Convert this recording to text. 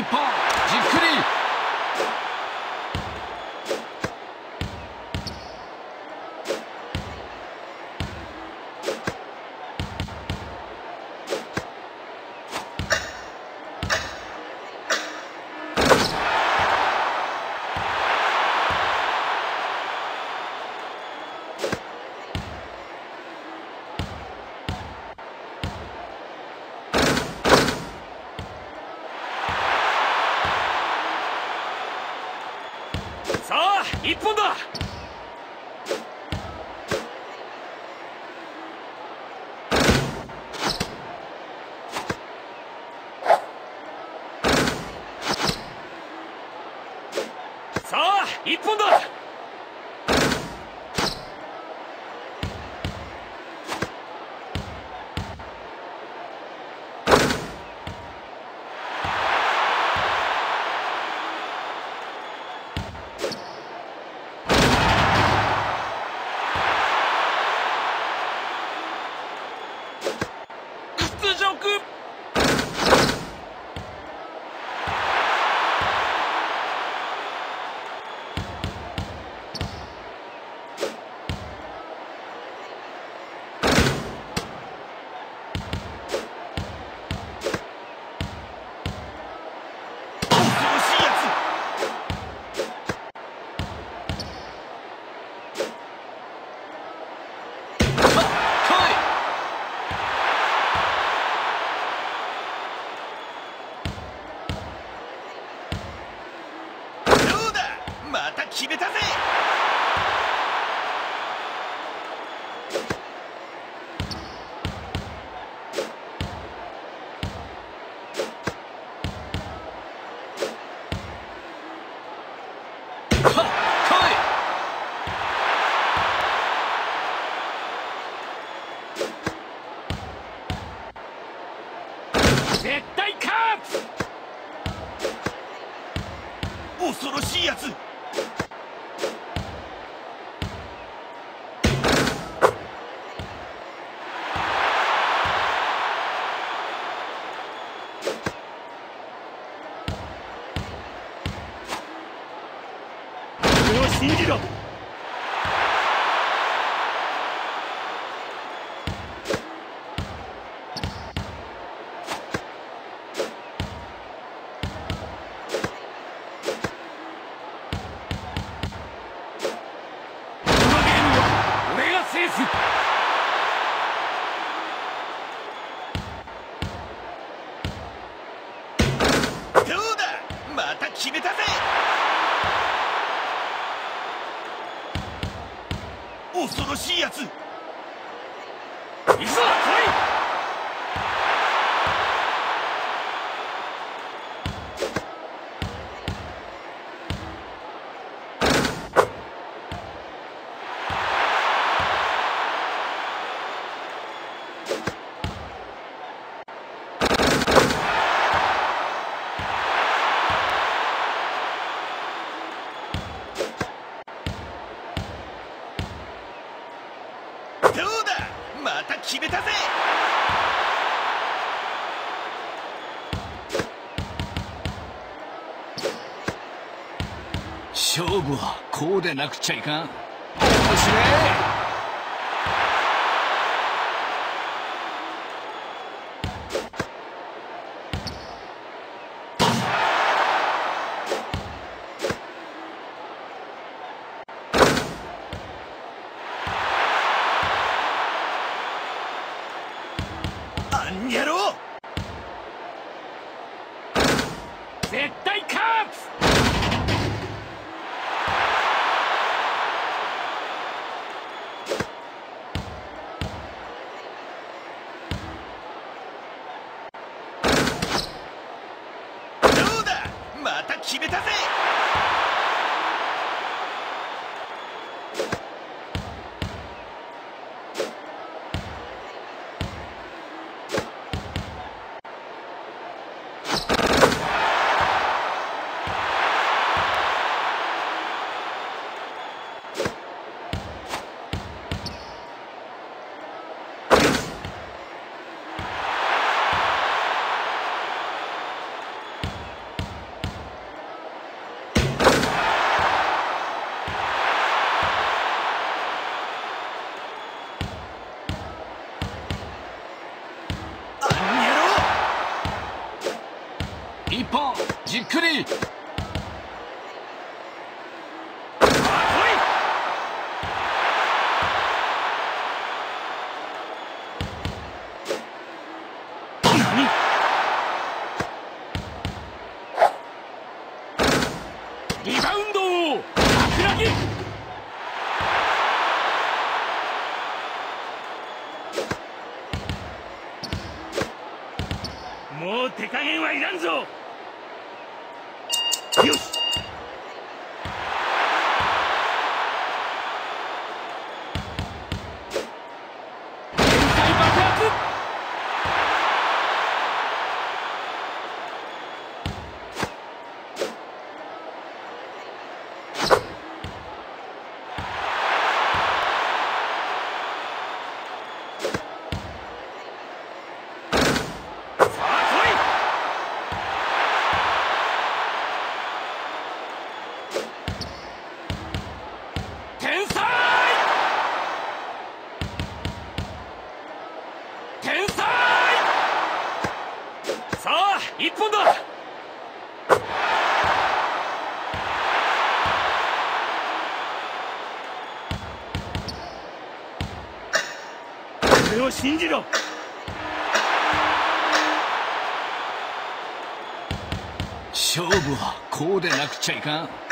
一本一本だ。さあ一本だ。屈恐ろしいやつ。俺を信じろ。こ決めたぜ。恐ろしいやつ。行くぞ。勝負はこうでなくちゃいかん。面白い。決めたぜもう手加減はいらんぞ。You... 一本だ。俺を信じろ。勝負はこうでなくちゃいかん。